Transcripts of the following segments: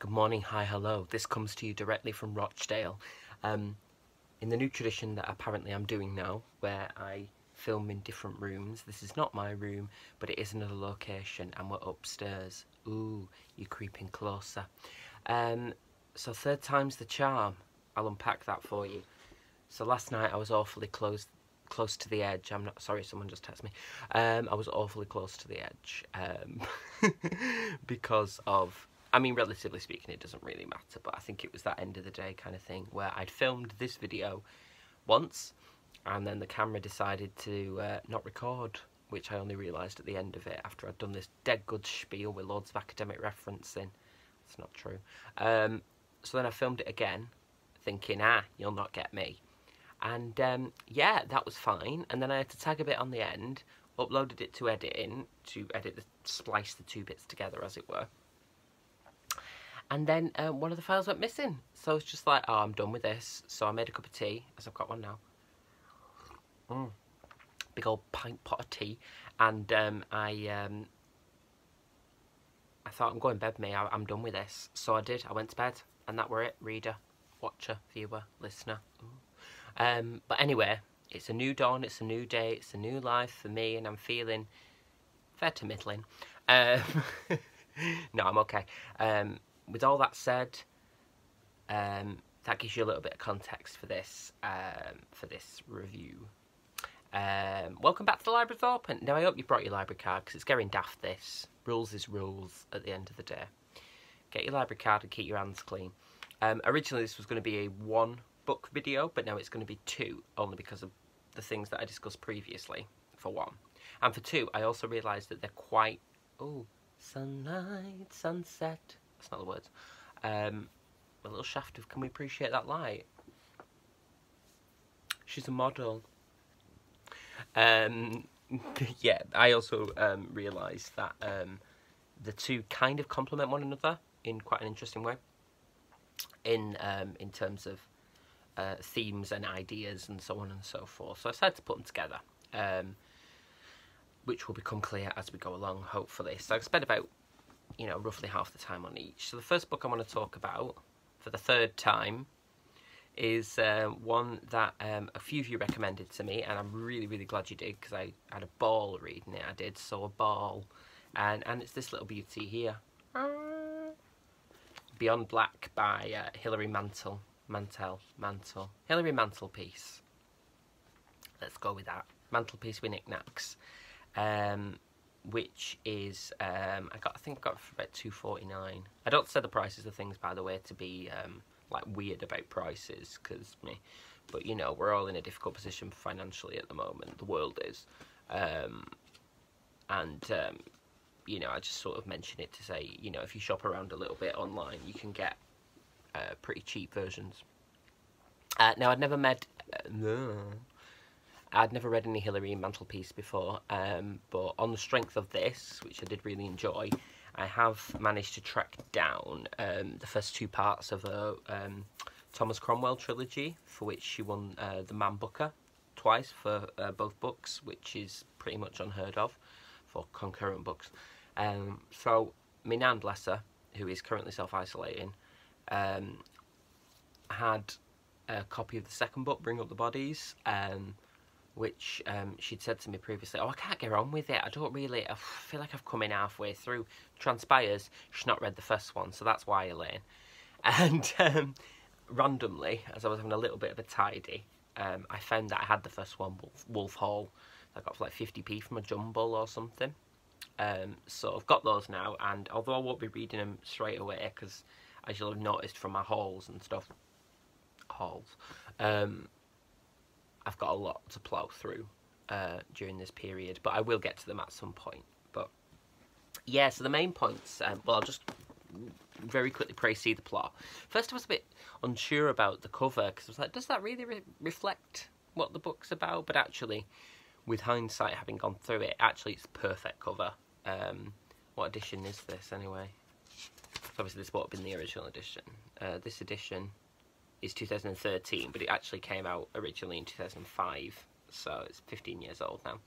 Good morning, hi, hello. This comes to you directly from Rochdale. Um, in the new tradition that apparently I'm doing now, where I film in different rooms. This is not my room, but it is another location, and we're upstairs. Ooh, you're creeping closer. Um, so third time's the charm. I'll unpack that for you. So last night I was awfully close, close to the edge. I'm not sorry, someone just texted me. Um, I was awfully close to the edge um, because of I mean, relatively speaking, it doesn't really matter, but I think it was that end of the day kind of thing where I'd filmed this video once and then the camera decided to uh, not record, which I only realised at the end of it after I'd done this dead good spiel with loads of academic referencing. It's not true. Um, so then I filmed it again, thinking, ah, you'll not get me. And um, yeah, that was fine. And then I had to tag a bit on the end, uploaded it to editing, to edit the, splice the two bits together, as it were and then um, one of the files went missing. So it's just like, oh, I'm done with this. So I made a cup of tea, as I've got one now. Mm. Big old pint pot of tea. And um, I um, I thought, I'm going to bed, me. I, am done with this. So I did. I went to bed. And that were it. Reader, watcher, viewer, listener. Um, but anyway, it's a new dawn. It's a new day. It's a new life for me. And I'm feeling fair to middling. Um, no, I'm okay. With all that said, um, that gives you a little bit of context for this um, for this review. Um, welcome back to the Library's Open. Now I hope you brought your library card because it's getting daft this. Rules is rules at the end of the day. Get your library card and keep your hands clean. Um, originally this was going to be a one book video but now it's going to be two only because of the things that I discussed previously for one. And for two I also realised that they're quite... Oh, sunlight, sunset, that's not the words. Um, a little shaft of can we appreciate that light? She's a model. Um, yeah, I also um, realised that um, the two kind of complement one another in quite an interesting way. In um, in terms of uh, themes and ideas and so on and so forth. So I decided to put them together, um, which will become clear as we go along, hopefully. So I spent about you know, roughly half the time on each. So the first book I want to talk about for the third time is uh, one that um, a few of you recommended to me, and I'm really, really glad you did because I had a ball reading it. I did, so a ball, and and it's this little beauty here, Beyond Black by uh, Hilary Mantel, Mantel, Mantel, Hilary Mantelpiece. Let's go with that. Mantelpiece with knickknacks. Um, which is um, I got I think I got for about two forty nine. I don't say the prices of things by the way to be um, like weird about prices because me, but you know we're all in a difficult position financially at the moment. The world is, um, and um, you know I just sort of mention it to say you know if you shop around a little bit online you can get uh, pretty cheap versions. Uh, now I'd never met. Uh, I'd never read any Hilary Mantelpiece before, um, but on the strength of this, which I did really enjoy, I have managed to track down um, the first two parts of a um, Thomas Cromwell trilogy, for which she won uh, the Man Booker twice for uh, both books, which is pretty much unheard of for concurrent books. Um, so, my nan, bless her, who is currently self-isolating, um, had a copy of the second book, Bring Up the Bodies, um, which um, she'd said to me previously, oh, I can't get on with it. I don't really, I feel like I've come in halfway through. Transpires, she's not read the first one, so that's why, Elaine. And um, randomly, as I was having a little bit of a tidy, um, I found that I had the first one, Wolf, Wolf Hall. I got for like 50p from a jumble or something. Um, so I've got those now, and although I won't be reading them straight away, because as you'll have noticed from my hauls and stuff, hauls, um, I've got a lot to plough through uh, during this period, but I will get to them at some point. But yeah, so the main points, um, well, I'll just very quickly precede the plot. First, I was a bit unsure about the cover because I was like, does that really re reflect what the book's about? But actually, with hindsight, having gone through it, actually it's perfect cover. Um, what edition is this anyway? So obviously this would have been the original edition. Uh, this edition is 2013, but it actually came out originally in 2005, so it's 15 years old now.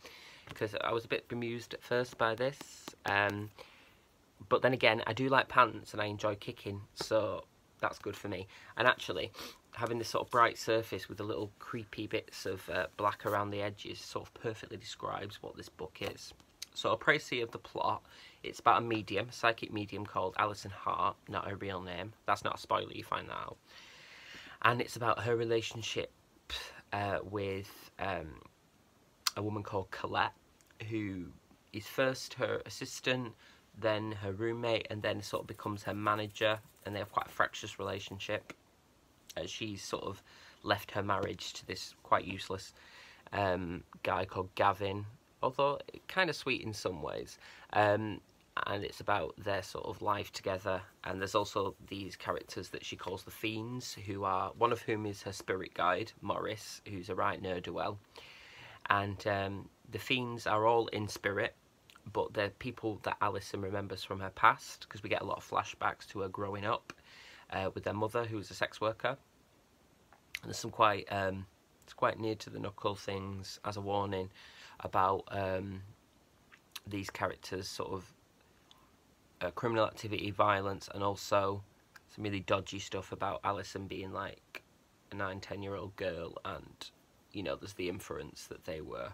Because I was a bit bemused at first by this. Um, but then again, I do like pants and I enjoy kicking, so that's good for me. And actually, having this sort of bright surface with the little creepy bits of uh, black around the edges sort of perfectly describes what this book is. So a précis of the plot, it's about a medium, psychic medium called Alison Hart, not her real name. That's not a spoiler, you find that out. And it's about her relationship uh, with um, a woman called Colette, who is first her assistant, then her roommate, and then sort of becomes her manager, and they have quite a fractious relationship. As she's sort of left her marriage to this quite useless um, guy called Gavin, although kind of sweet in some ways. Um, and it's about their sort of life together. And there's also these characters that she calls the Fiends, who are one of whom is her spirit guide, Morris, who's a right ne'er do well. And um, the Fiends are all in spirit, but they're people that Alison remembers from her past because we get a lot of flashbacks to her growing up uh, with their mother, who was a sex worker. And there's some quite um, it's quite near to the knuckle things as a warning about um, these characters sort of uh, criminal activity, violence, and also some really dodgy stuff about Alison being like a nine, ten year old girl, and you know, there's the inference that they were.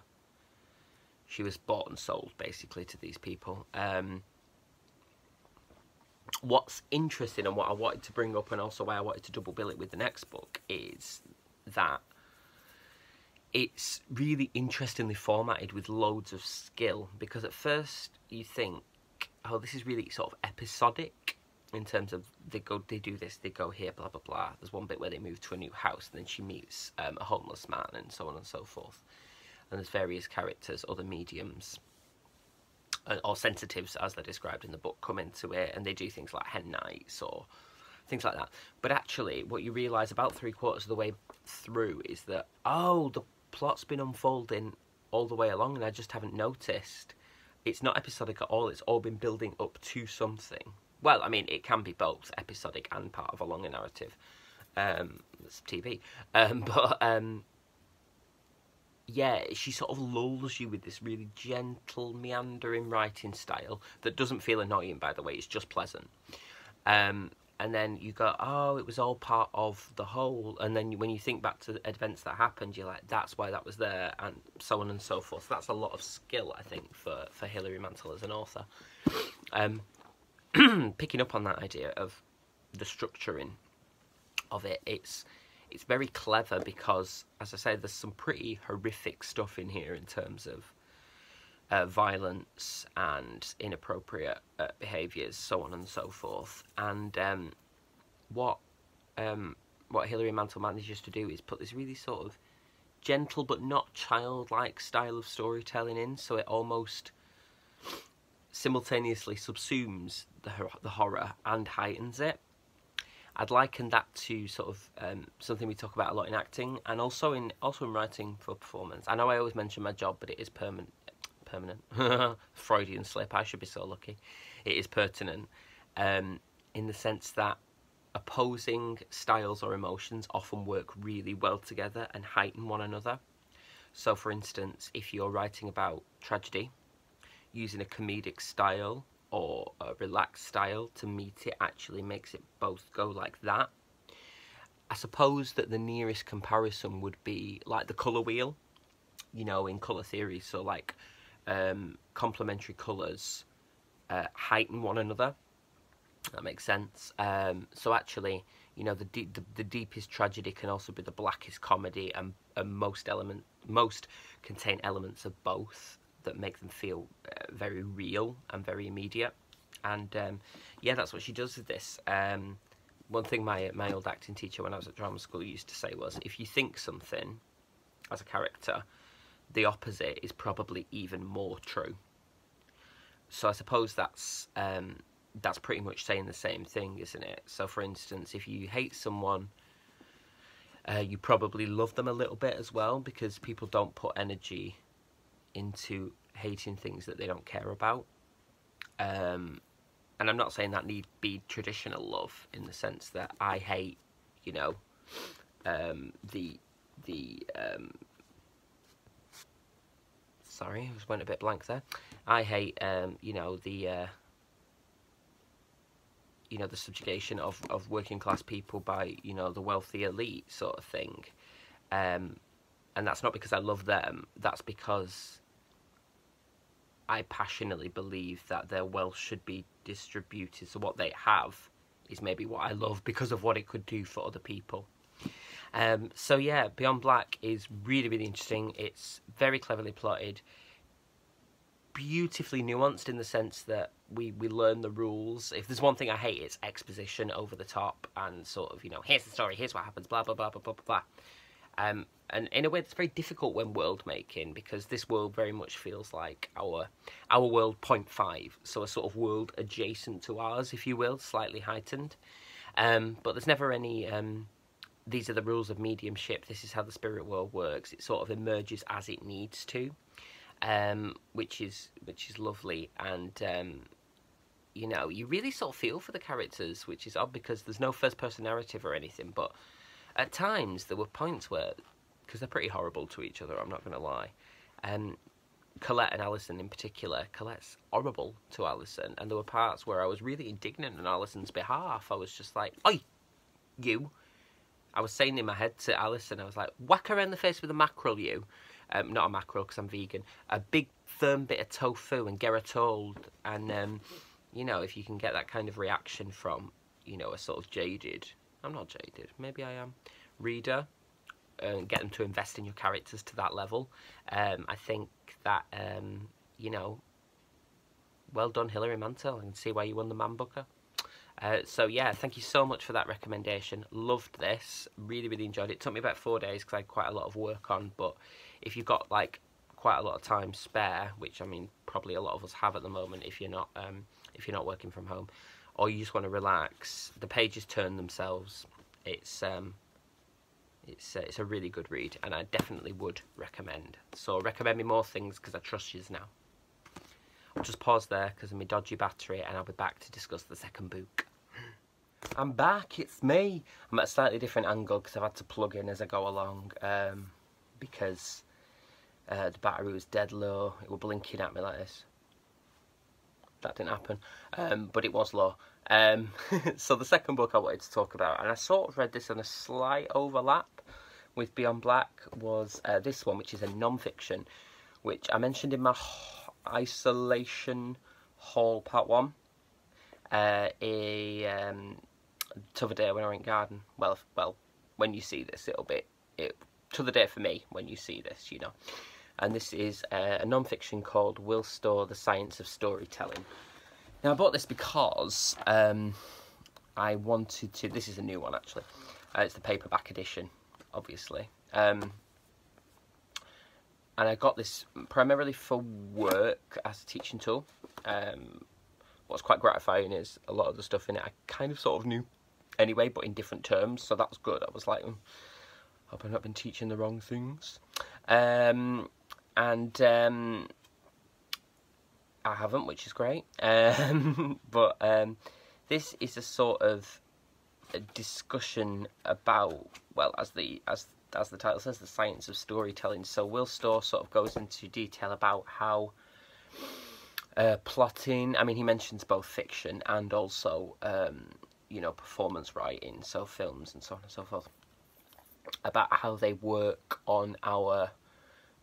She was bought and sold basically to these people. Um, what's interesting and what I wanted to bring up, and also why I wanted to double bill it with the next book, is that it's really interestingly formatted with loads of skill because at first you think oh, this is really sort of episodic in terms of they go, they do this, they go here, blah blah blah. There's one bit where they move to a new house, and then she meets um, a homeless man, and so on and so forth. And there's various characters, other mediums, uh, or sensitives, as they're described in the book, come into it, and they do things like hen nights or things like that. But actually, what you realise about three quarters of the way through is that oh, the plot's been unfolding all the way along, and I just haven't noticed it's not episodic at all. It's all been building up to something. Well, I mean, it can be both episodic and part of a longer narrative. Um, it's TV, um, but um, yeah, she sort of lulls you with this really gentle, meandering writing style that doesn't feel annoying. By the way, it's just pleasant. Um, and then you go, oh, it was all part of the whole. And then when you think back to the events that happened, you're like, that's why that was there, and so on and so forth. So that's a lot of skill, I think, for, for Hilary Mantel as an author. Um, picking up on that idea of the structuring of it, it's it's very clever because, as I say, there's some pretty horrific stuff in here in terms of uh, violence and inappropriate uh, behaviours, so on and so forth. And um, what um, what Hilary Mantel manages to do is put this really sort of gentle but not childlike style of storytelling in, so it almost simultaneously subsumes the the horror and heightens it. I'd liken that to sort of um, something we talk about a lot in acting and also in also in writing for performance. I know I always mention my job, but it is permanent permanent. Freudian slip. I should be so lucky. It is pertinent um, in the sense that opposing styles or emotions often work really well together and heighten one another. So, for instance, if you're writing about tragedy, using a comedic style or a relaxed style to meet it actually makes it both go like that. I suppose that the nearest comparison would be like the colour wheel, you know, in colour theory. So, like, um, complementary colours uh, heighten one another. That makes sense. Um, so actually, you know, the, de- the, the deepest tragedy can also be the blackest comedy, and, and most element most contain elements of both that make them feel uh, very real and very immediate. And um, yeah, that's what she does with this. Um, one thing my my old acting teacher when I was at drama school used to say was, if you think something as a character, the opposite is probably even more true. So I suppose that's um, that's pretty much saying the same thing, isn't it? So, for instance, if you hate someone, uh, you probably love them a little bit as well because people don't put energy into hating things that they don't care about. Um, and I'm not saying that need be traditional love in the sense that I hate, you know, um, the the um, sorry, I just went a bit blank there. I hate, um, you know, the uh, you know the subjugation of, of working class people by you know the wealthy elite sort of thing. Um, and that's not because I love them that's because I passionately believe that their wealth should be distributed. So what they have is maybe what I love because of what it could do for other people um, so yeah Beyond Black is really really interesting it's very cleverly plotted beautifully nuanced in the sense that we we learn the rules. If there's one thing I hate, it's exposition over the top and sort of you know here's the story, here's what happens, blah blah blah blah blah blah. Um, and in a way, it's very difficult when world making because this world very much feels like our our world point five, so a sort of world adjacent to ours, if you will, slightly heightened. Um, but there's never any. Um, these are the rules of mediumship. This is how the spirit world works. It sort of emerges as it needs to, um, which is which is lovely. And um, you know, you really sort of feel for the characters, which is odd because there's no first person narrative or anything, but at times there were points where, because they're pretty horrible to each other, I'm not going to lie, um, Colette and Alison in particular, Colette's horrible to Alison, and there were parts where I was really indignant on Alison's behalf. I was just like, Oi, you. I was saying in my head to Alison, I was like, whack her in the face with a mackerel, you. Um, not a mackerel because I'm vegan. A big firm bit of tofu and get her told. And um, you know, if you can get that kind of reaction from, you know, a sort of jaded, I'm not jaded, maybe I am, reader, and get them to invest in your characters to that level, um, I think that, um, you know, well done Hilary Mantel, I can see why you won the Man Booker. Uh, so yeah, thank you so much for that recommendation. Loved this, really, really enjoyed it. it took me about four days because I had quite a lot of work on, but if you've got like quite a lot of time spare, which I mean probably a lot of us have at the moment if you're not um, if you're not working from home, or you just want to relax, the pages turn themselves. It's um, it's uh, it's a really good read, and I definitely would recommend. So recommend me more things because I trust you now. I'll just pause there because of my dodgy battery, and I'll be back to discuss the second book. I'm back, it's me. I'm at a slightly different angle because I've had to plug in as I go along um, because uh, the battery was dead low. It was blinking at me like this that didn't happen, um, but it was low. Um, so the second book I wanted to talk about, and I sort of read this on a slight overlap with Beyond Black, was uh, this one, which is a non-fiction, which I mentioned in my isolation Haul part one. Uh, a um, t'other day when I went garden. Well, well, when you see this, it'll be it. T'other day for me when you see this, you know and this is a, a non-fiction called Will Storr, The Science of Storytelling. Now I bought this because um, I wanted to, this is a new one actually, uh, it's the paperback edition, obviously. Um, and I got this primarily for work as a teaching tool. Um, what's quite gratifying is a lot of the stuff in it I kind of sort of knew anyway, but in different terms, so that was good. I was like, mm, hope I've not been teaching the wrong things. Um, and um, I haven't, which is great. Um, but um, this is a sort of a discussion about, well, as the as as the title says, the science of storytelling. So Will Storr sort of goes into detail about how uh, plotting. I mean, he mentions both fiction and also, um, you know, performance writing, so films and so on and so forth. About how they work on our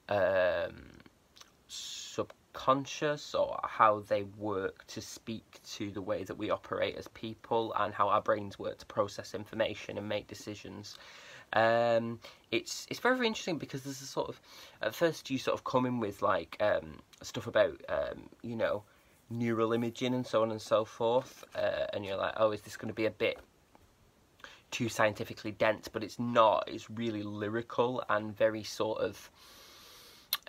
um, subconscious or how they work to speak to the way that we operate as people and how our brains work to process information and make decisions. Um, it's it's very, very interesting because there's a sort of at first you sort of come in with like um, stuff about um, you know neural imaging and so on and so forth, uh, and you're like, oh, is this going to be a bit too scientifically dense? But it's not. It's really lyrical and very sort of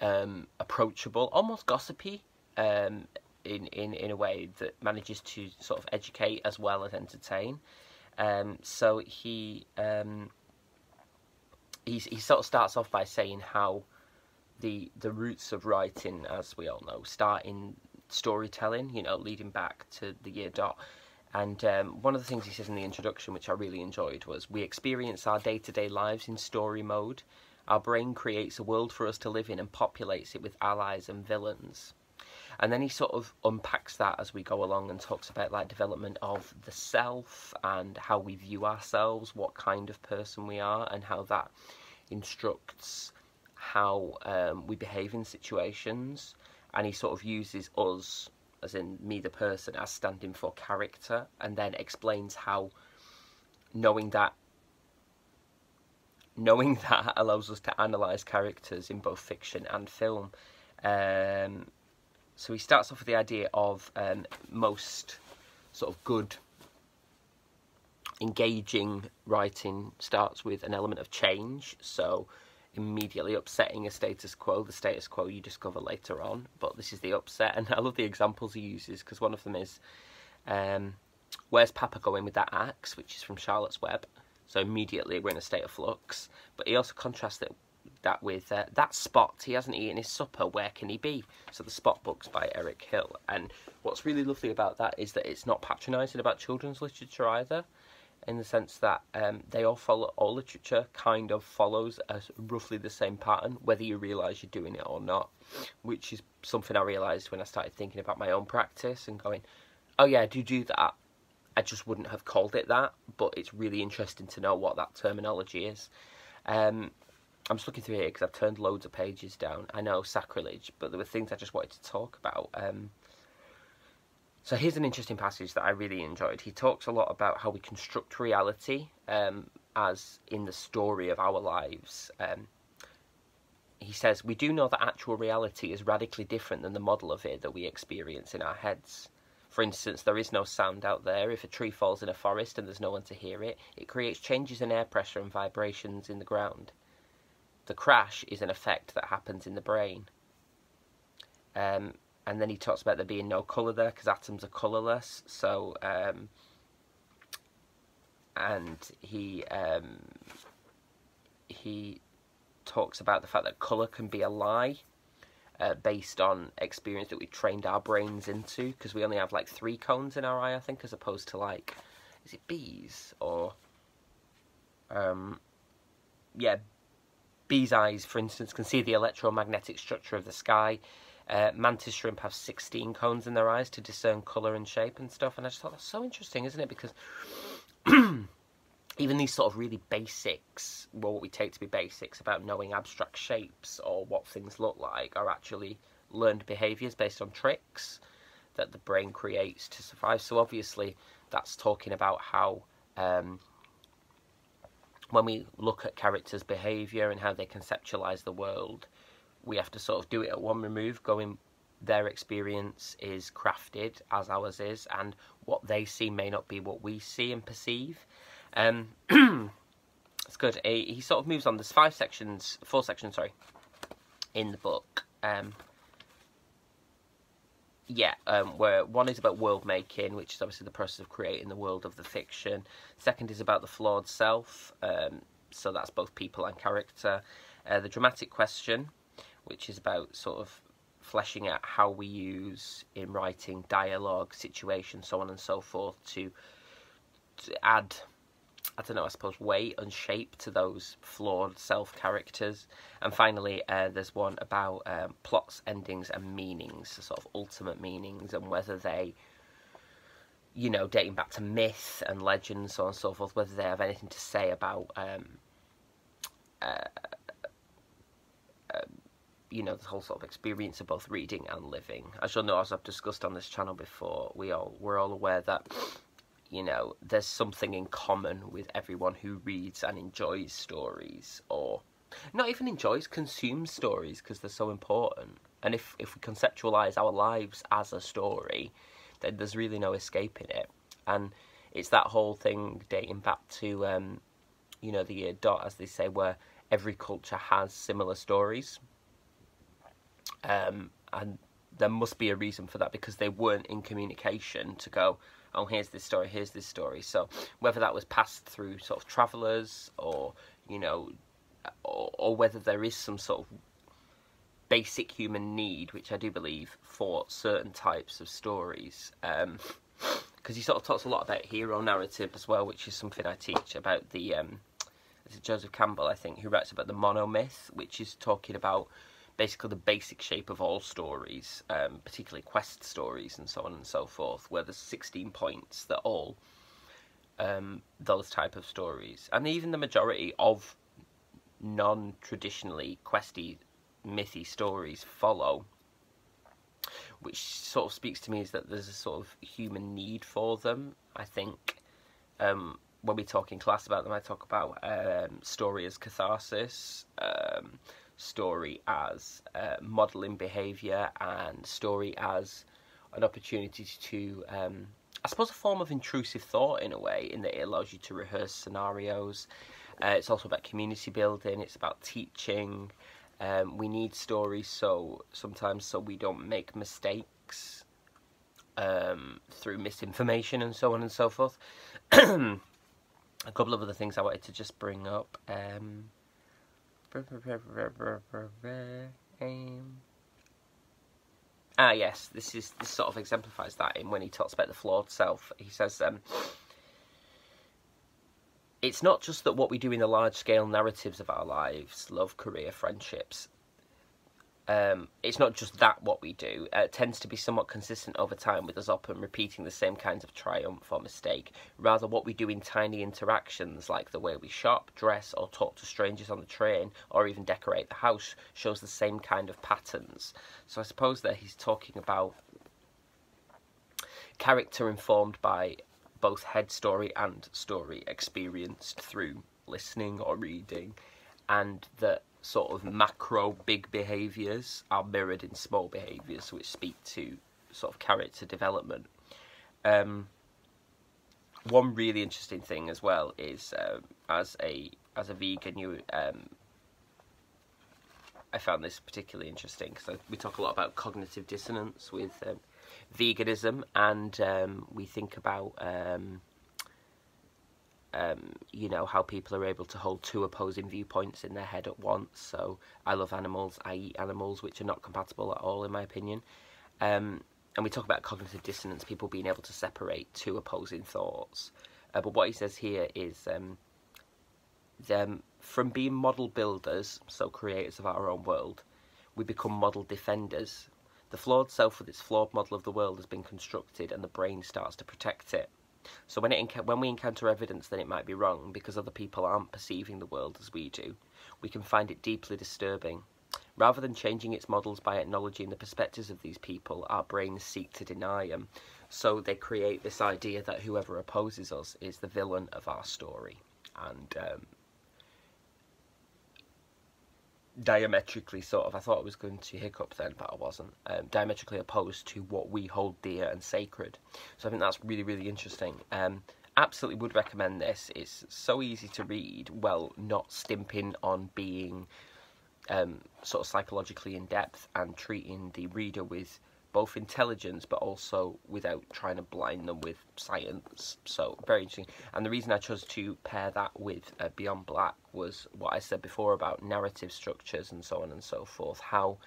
um, approachable, almost gossipy, um, in, in, in a way that manages to sort of educate as well as entertain. Um, so he, um, he he sort of starts off by saying how the the roots of writing, as we all know, start in storytelling. You know, leading back to the year dot. And um, one of the things he says in the introduction, which I really enjoyed, was we experience our day to day lives in story mode. Our brain creates a world for us to live in and populates it with allies and villains. and then he sort of unpacks that as we go along and talks about like development of the self and how we view ourselves, what kind of person we are, and how that instructs how um, we behave in situations. And he sort of uses us, as in me, the person, as standing for character, and then explains how knowing that knowing that allows us to analyze characters in both fiction and film. Um, so he starts off with the idea of um, most sort of good, engaging writing starts with an element of change. So immediately upsetting a status quo, the status quo you discover later on. But this is the upset, and I love the examples he uses because one of them is, um, "Where's Papa going with that axe?" which is from Charlotte's Web. So immediately we're in a state of flux. But he also contrasts it, that with uh, that spot. He hasn't eaten his supper. Where can he be? So the Spot books by Eric Hill. And what's really lovely about that is that it's not patronising about children's literature either. In the sense that um, they all follow, all literature kind of follows a, roughly the same pattern, whether you realise you're doing it or not. Which is something I realised when I started thinking about my own practice and going, oh yeah, do do that I just wouldn't have called it that, but it's really interesting to know what that terminology is. Um, I'm just looking through here because I've turned loads of pages down. I know sacrilege, but there were things I just wanted to talk about. Um, so here's an interesting passage that I really enjoyed. He talks a lot about how we construct reality um, as in the story of our lives. Um, he says, We do know that actual reality is radically different than the model of it that we experience in our heads. For instance, there is no sound out there. If a tree falls in a forest and there's no one to hear it, it creates changes in air pressure and vibrations in the ground. The crash is an effect that happens in the brain. Um, and then he talks about there being no colour there because atoms are colourless. So, um, and he um, he talks about the fact that colour can be a lie uh, based on experience that we trained our brains into because we only have like three cones in our eye, I think, as opposed to like, is it bees or, um, yeah, bees' eyes, for instance, can see the electromagnetic structure of the sky. Uh, mantis shrimp have 16 cones in their eyes to discern colour and shape and stuff. And I just thought that's so interesting, isn't it? Because even these sort of really basics, well, what we take to be basics about knowing abstract shapes or what things look like, are actually learned behaviours based on tricks that the brain creates to survive. So obviously, that's talking about how um, when we look at characters' behaviour and how they conceptualise the world, we have to sort of do it at one remove, going their experience is crafted as ours is, and what they see may not be what we see and perceive. Um, it's good. He, he, sort of moves on. There's five sections, four sections, sorry, in the book. Um, yeah, um, where one is about world making, which is obviously the process of creating the world of the fiction. Second is about the flawed self, um, so that's both people and character. Uh, the dramatic question, which is about sort of fleshing out how we use in writing dialogue, situation, so on and so forth, to, to add I don't know, I suppose, weight and shape to those flawed self characters. And finally, uh, there's one about um, plots, endings, and meanings, sort of ultimate meanings, and whether they, you know, dating back to myth and legend, so on and so forth, whether they have anything to say about, um, uh, you know, the whole sort of experience of both reading and living. As you'll know, as I've discussed on this channel before, we all we're all aware that you know, there's something in common with everyone who reads and enjoys stories, or not even enjoys, consumes stories because they're so important. And if, if we conceptualize our lives as a story, then there's really no escaping it. And it's that whole thing dating back to, um, you know, the year dot, as they say, where every culture has similar stories. Um, and there must be a reason for that because they weren't in communication to go, oh, here's this story, here's this story. So whether that was passed through sort of travellers or, you know, or, or whether there is some sort of basic human need, which I do believe, for certain types of stories. Um, because he sort of talks a lot about hero narrative as well, which is something I teach about the um, is it Joseph Campbell, I think, who writes about the monomyth, which is talking about basically the basic shape of all stories, um, particularly quest stories and so on and so forth, where there's 16 points that all um, those type of stories, and even the majority of non-traditionally questy, mythy stories follow, which sort of speaks to me is that there's a sort of human need for them. I think um, when we talk in class about them, I talk about um, story as catharsis, um, story as uh, modelling behaviour, and story as an opportunity to, um, I suppose, a form of intrusive thought in a way, in that it allows you to rehearse scenarios. Uh, it's also about community building. It's about teaching. Um, we need stories so sometimes so we don't make mistakes um, through misinformation and so on and so forth. a couple of other things I wanted to just bring up. Um, ah, yes, this is this sort of exemplifies that in when he talks about the flawed self. He says, um, "It's not just that what we do in the large-scale narratives of our lives, love, career, friendships, um, it's not just that what we do. Uh, it tends to be somewhat consistent over time with us often repeating the same kinds of triumph or mistake. Rather, what we do in tiny interactions, like the way we shop, dress, or talk to strangers on the train, or even decorate the house, shows the same kind of patterns. So I suppose that he's talking about character informed by both head story and story experienced through listening or reading, and that sort of macro big behaviours are mirrored in small behaviours which speak to sort of character development. Um, one really interesting thing as well is um, as a as a vegan, you um, I found this particularly interesting because we talk a lot about cognitive dissonance with um, veganism, and um, we think about um, you know, how people are able to hold two opposing viewpoints in their head at once. So I love animals, I eat animals, which are not compatible at all, in my opinion. Um, and we talk about cognitive dissonance, people being able to separate two opposing thoughts. Uh, but what he says here is um, them from being model builders, so creators of our own world, we become model defenders. The flawed self with its flawed model of the world has been constructed and the brain starts to protect it. So when it when we encounter evidence that it might be wrong because other people aren't perceiving the world as we do, we can find it deeply disturbing. Rather than changing its models by acknowledging the perspectives of these people, our brains seek to deny them. So they create this idea that whoever opposes us is the villain of our story. And um, diametrically sort of, I thought I was going to hiccup then, but I wasn't, um, diametrically opposed to what we hold dear and sacred. So I think that's really, really interesting. Um, absolutely would recommend this. It's so easy to read, well, not stimping on being um, sort of psychologically in depth and treating the reader with both intelligence but also without trying to blind them with science. So very interesting. And the reason I chose to pair that with uh, Beyond Black was what I said before about narrative structures and so on and so forth. How,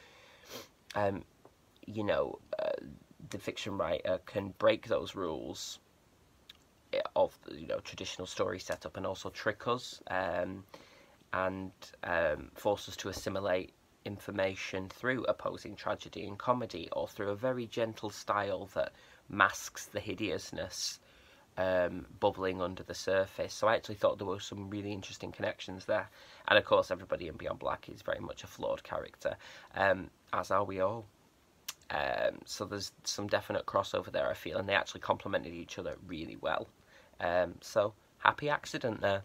um, you know, uh, the fiction writer can break those rules eh, of you know traditional story setup and also trick us um, and um, force us to assimilate information through opposing tragedy and comedy or through a very gentle style that masks the hideousness um, bubbling under the surface. So I actually thought there were some really interesting connections there. And of course, everybody in Beyond Black is very much a flawed character, um, as are we all. Um, so there's some definite crossover there, I feel, and they actually complemented each other really well. Um, so happy accident there.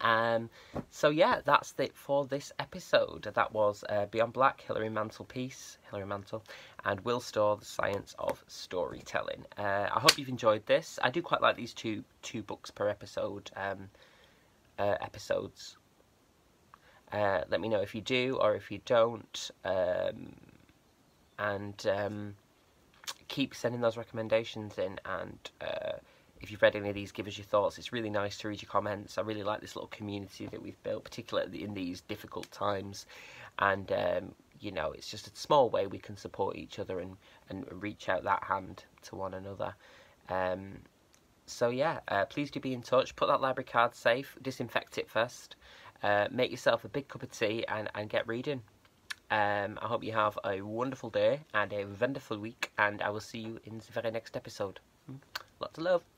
Um, so yeah, that's it for this episode. That was uh, Beyond Black, Hilary Mantel piece, Hilary Mantel, and Will Storr, The Science of Storytelling. Uh, I hope you've enjoyed this. I do quite like these two two books per episode um, uh, episodes. Uh, let me know if you do or if you don't, um, and um, keep sending those recommendations in and uh, if you've read any of these, give us your thoughts. It's really nice to read your comments. I really like this little community that we've built, particularly in these difficult times. And, um, you know, it's just a small way we can support each other and, and reach out that hand to one another. Um, so, yeah, uh, please do be in touch. Put that library card safe, disinfect it first. Uh, make yourself a big cup of tea and, and get reading. Um, I hope you have a wonderful day and a wonderful week, and I will see you in the very next episode. Lots of love.